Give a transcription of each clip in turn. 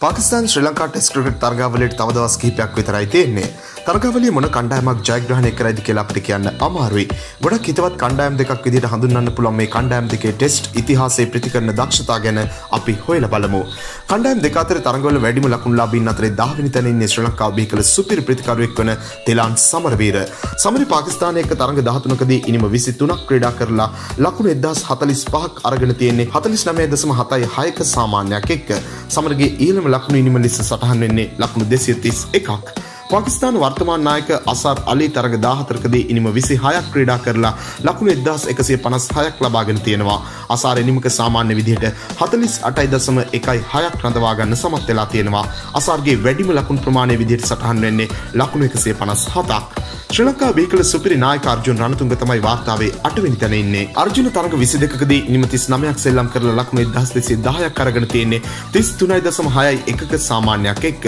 පාකිස්ාන් ශ්‍රී Lanka test cricket තරගාවලට තව දවස් කිහිපයක් විතරයි තියෙන්නේ. තරගවලිය මොන කණ්ඩායමක් ජයග්‍රහණය කරයිද කියලා අපිට කියන්න අමාරුයි. ගොඩක් හිතවත් කණ්ඩායම් දෙකක් විදිහට හඳුන්වන්න පුළුවන් මේ කණ්ඩායම් දෙකේ ටෙස්ට් ඉතිහාසයේ ප්‍රතිකරණ දක්ෂතා ගැන අපි හොයලා බලමු. කණ්ඩායම් දෙක අතර තරගවල වැඩිම ලකුණුලාභීන් අතරේ 10 වෙනි තැන ඉන්නේ ශ්‍රී ලංකාව බිහි කළ සුපිරි ප්‍රතිකරුවෙක් වන තෙලාන් සමරවීර. සමරි පාකිස්තානයේ එක්ක තරග 13කදී ඉනිම 23ක් ක්‍රීඩා කරලා ලකුණු 1045ක් අරගෙන තියෙන්නේ 49.76ක සාමාන්‍යයක් එක්ක. සමරගේ ඊළම ලකුණු ඉනිම ලෙස සටහන් වෙන්නේ ලකුණු 231ක්. පාකිස්ාන වර්තමාන නායක අසර් අලි තරග දාහතරකදී ඉනිම විසි හයක් ක්‍රීඩා කරලා ලකුණු එදදාස් එකසේ පනස් හයක් ලබාගෙන තියෙනවා. අසාර එනිමක සාමාන්‍ය විදිහට හතලිස් අටයි දසම එකයි හයක් රඳවාගන්න සමත් වෙලා තියෙනවා. අසාර්ගේ වැඩිම ලකුණ ප්‍රමාණය විදිහට සටහන් වෙන්නේ ලකුණු එකසේ පනස් හතක් ශ්‍රී ලංකා බේකල සුපිරි නායක අර්ජුන් රණතුංග තමයි වාර්තාවේ අටවෙනි තැන ඉන්නේ. අර්ජුන තරග 22කදී ඉනිම 39ක් සෙල්ලම් කරලා ලකුණු 1210ක් අරගෙන තියෙන්නේ. 33.6යි එකක සාමාන්‍යයක් එක්ක.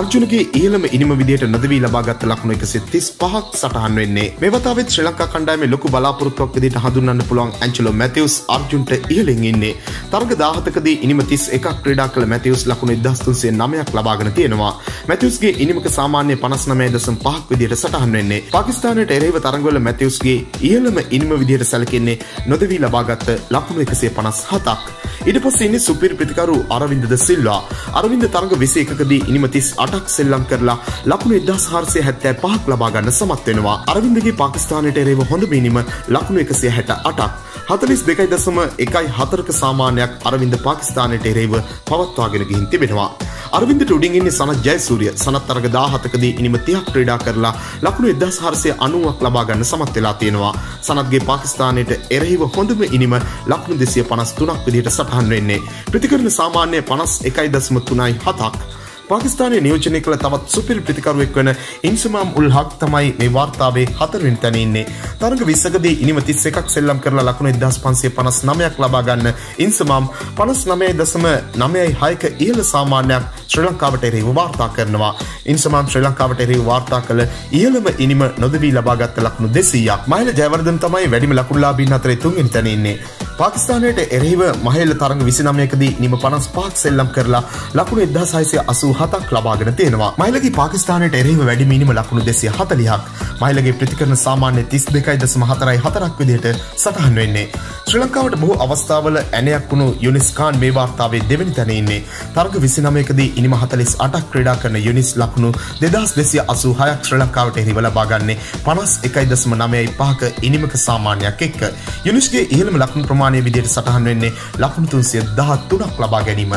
අර්ජුනගේ ඉහළම ඉනිම විදිහට නොදවී ලබාගත් ලකුණු එකසි තිස් පහක් සටහන් වෙන්නේ. මෙවතාවත් ශ්‍රී ලංකා කණ්ඩායමේ ලොකු බලාපොරොත්තුවක් විදිහට හඳුන්වන්න පුළුවන් ඇන්චලෝ මැතිව්ස් අර්ජුන්ට ඉහළින් ඉන්නේ. තරග 17කදී ඉනිම 31ක් ක්‍රීඩා කළ මැතිව්ස් ලකුණු 1309ක් ලබාගෙන තියෙනවා. මැතිව්ස්ගේ ඉනිමක සාමාන්‍ය 59.5ක් විදිහට සටහන් වෙන්නේ. පාකිස්තානයට එරෙහිව තරගවල මැතිව්ස්ගේ ඉහළම ඉනිම විදිහට සැලකෙන්නේ නොදවී ලබාගත් ලකුණු 157ක් ඊට පස්සේ ඉන්නේ සුපිරි ප්‍රතිකරු අරවින්ද ද සිල්වා. අරවින්ද තරග 21කදී ඉනිම 38ක් සෙල්ලම් කරලා ලකුණු ලකුණු එදස් හාරසය හැත්තෑ පහක් ලබාගන්න සමත් වෙනවා අරවින්දගේ පාකිස්ානයට එරේව හොඳ බීනිම ලකුණු එකසිය හැට අටක් හතලිස් දෙකයි දසම එකයි හතරක සාමානයක් අරවින්ද පාකිස්ානයට එරේව පවත්වාගෙන ගිහින් තිබෙනවා. අරවින්ද ටඩින් ඉන්නේ සනත් ජයසූරිය සනත් අරග දාහතකදී ඉනිම තියක් ක්‍රඩා කරලා ලකුණු එදස් හරසය අනුවක් ලබාගන්න සමත් වෙලා තියෙනවා. සනත්ගේ පාකිස්ානයට එරහිව හොඳම ඉනිම ලක්ුණු දෙසිය පනස් තුනක් විදිට සටහන් වෙන්නේ. ප්‍රතිකරන සාමාන්‍ය පනස් එකයි දස්ම තුනයි හතක්. පාකිස්ානය නියෝජනය කළ තවත් සුපිල් ප්‍රතිකරුවෙක් වන ඉන්සුමාම් උල් හක් තමයි මේ වාර්තාවේ හතරවෙන් තැනන්නේ තරග විස්සකදී ඉනිම තිස් එකක් සෙල්ලම් කරලා ලකුණු එදස් පන්සේ පනස් නමයක් ලබාගන්න ඉන්සමාම්. පනස් නමය දසම නමයයි හයක ඉහල සාමාන්‍යයක් ශ්‍රී ලංකාවට එරෙහි වාර්තා කරනවා. ඉන්සමාම් ශ්‍රී ලංකාවට එරෙහි වාර්තා කළ ඉහළම ඉනිම නොදවී ලබාගත්ත ලක්ුණු දෙසීයක්. මහිල ජයවර්ධන් තමයි වැඩිම ලකුල්ලාබින් අතරේ තුන්ගෙන් තැනන්නේ පාකිස්ානයට එරහිව මහල්ල තරග විසිනමයකදී නිම පනස් පාක් සෙල්ලම් කරලා ලකුණු එදදා සයිසය අසූ හතක් ලබාගෙන තියෙනවා. මයිලගේ පාකිස්ානයට එරහිව වැඩි මිනිම ලකුණු දෙසිය හතලිහක් මයිලගේ ප්‍රතිකරන සාමාන්‍ය තිස් දෙකයි දසම හතරයි හතරක් විදිහට සටහන් වෙන්නේ. ශ්‍රී ලංකාවට බොහෝ අවස්ථාවල ඇනයක් වුණු යුනිස්කාන් මේ වාර්තාවේ දෙවැනි තැනඉන්නේ තරග විසිනමයකදී ඉනිම හතලිස් අටක් ක්‍රඩා කරන යුනිස් ලකුණු දෙදස් දෙසිය අසූ හයක් ශ්‍රී ලංකාවට එහිව ලබාගන්නේ පනස් එකයි දසම නමයයි පහක ඉනිමක සාමාන්‍යයක් එක්ක. යුනිස්ගේ ඉහළම ලකුණු ප්‍රමාණ ප්‍රමාණය විදියට සටහන් වෙන්නේ ලකුණු තුන්සිය දහත් තුනක් ලබා ගැනීම.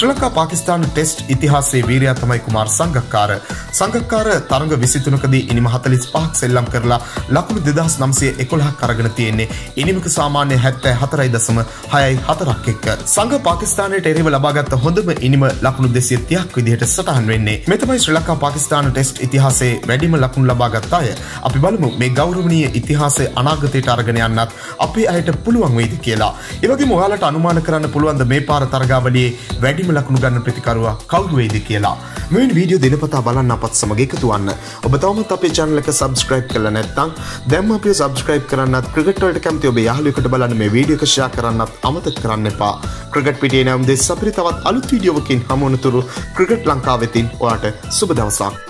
ශ්‍රී ලංකා පාකිස්තාන ටෙස්ට් ඉතිහාසයේ වීරයා තමයි කුමාර් සංගක්කාර. සංගක්කාර තරඟ 23කදී ඉනිම 45ක් සෙල්ලම් කරලා ලකුණු 2911ක් අරගෙන තියෙන්නේ. ඉනිමක සාමාන්‍ය 74.6යි 4ක් එක්ක. සංග පාකිස්තානයට එරෙහිව ලබාගත් හොඳම ඉනිම ලකුණු 230ක් විදිහට සටහන් වෙන්නේ. මේ තමයි ශ්‍රී ලංකා පාකිස්තාන ටෙස්ට් ඉතිහාසයේ වැඩිම ලකුණු ලබාගත් අය. අපි බලමු මේ ගෞරවනීය ඉතිහාසය අනාගතයට අරගෙන යන්නත් අපේ අයට පුළුවන් වෙයිද කියලා. කියලා ඒවගේ මොයාලට අනුමාන කරන්න පුළුවන්ද මේ පාර තරගාවලියේ වැඩිම ලකුණු ගන්න ප්‍රතිකරුවා. කවුරුවේද කියලා. මෙන් වීඩියෝ දිනපතා බලන්න අපත් සමග එකතුවන්න ඔබ තවමත් අපේ චැනල එක සබස්ක්‍රයිබ් කල නැත්තං දැම් අප සබස්ක්‍රයිබ් කරන්නත් ක්‍රගට්වලට කැමති ඔබ යාලුකට බලන්න මේ වීඩියෝ කෂයා කරන්නත් අමතක කරන්න එපා. ක්‍රගට් පිටිය නම් දෙ සපරි තවත් අලුත් වීඩියෝවකින් හමුවනතුරු ක්‍රගට් ලංකාවෙතින් ඔයාට සුබ දවසක්.